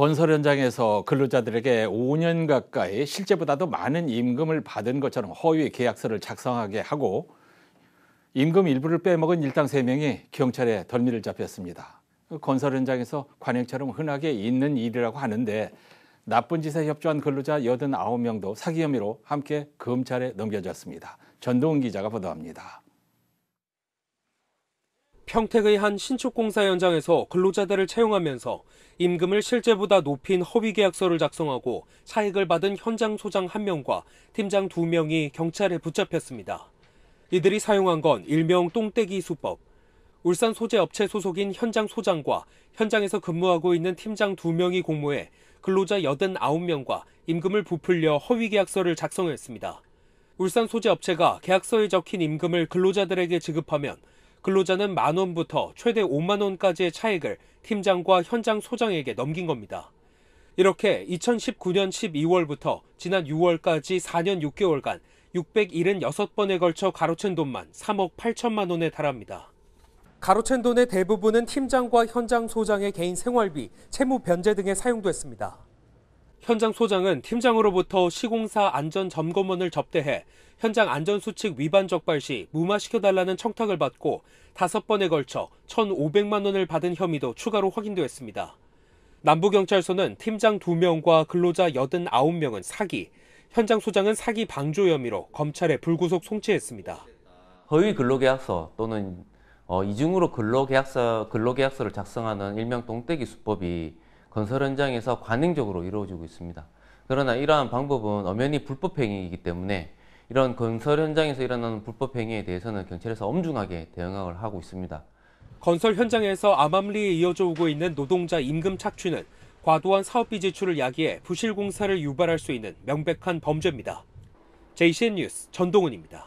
건설 현장에서 근로자들에게 5년 가까이 실제보다도 많은 임금을 받은 것처럼 허위 계약서를 작성하게 하고 임금 일부를 빼먹은 일당 3명이 경찰에 덜미를 잡혔습니다. 건설 현장에서 관행처럼 흔하게 있는 일이라고 하는데 나쁜 짓에 협조한 근로자 89명도 사기 혐의로 함께 검찰에 넘겨졌습니다. 전동훈 기자가 보도합니다. 평택의 한 신축공사 현장에서 근로자들을 채용하면서 임금을 실제보다 높인 허위 계약서를 작성하고 차익을 받은 현장 소장 1명과 팀장 2명이 경찰에 붙잡혔습니다. 이들이 사용한 건 일명 똥떼기 수법. 울산 소재 업체 소속인 현장 소장과 현장에서 근무하고 있는 팀장 2명이 공모해 근로자 89명과 임금을 부풀려 허위 계약서를 작성했습니다. 울산 소재 업체가 계약서에 적힌 임금을 근로자들에게 지급하면 근로자는 만 원부터 최대 5만 원까지의 차익을 팀장과 현장 소장에게 넘긴 겁니다. 이렇게 2019년 12월부터 지난 6월까지 4년 6개월간 676번에 걸쳐 가로챈 돈만 3억 8천만 원에 달합니다. 가로챈 돈의 대부분은 팀장과 현장 소장의 개인 생활비, 채무 변제 등에 사용됐습니다. 현장 소장은 팀장으로부터 시공사 안전 점검원을 접대해 현장 안전수칙 위반 적발 시 무마시켜달라는 청탁을 받고 다섯 번에 걸쳐 1,500만 원을 받은 혐의도 추가로 확인되었습니다. 남부경찰서는 팀장 2명과 근로자 89명은 사기, 현장 소장은 사기 방조 혐의로 검찰에 불구속 송치했습니다. 허위 근로계약서 또는 어, 이중으로 근로계약서, 근로계약서를 작성하는 일명 동떼기 수법이 건설 현장에서 관행적으로 이루어지고 있습니다. 그러나 이러한 방법은 엄연히 불법행위이기 때문에 이런 건설 현장에서 일어나는 불법행위에 대해서는 경찰에서 엄중하게 대응을 하고 있습니다. 건설 현장에서 암암리에 이어져 오고 있는 노동자 임금 착취는 과도한 사업비 지출을 야기해 부실 공사를 유발할 수 있는 명백한 범죄입니다. JCN 뉴스 전동훈입니다.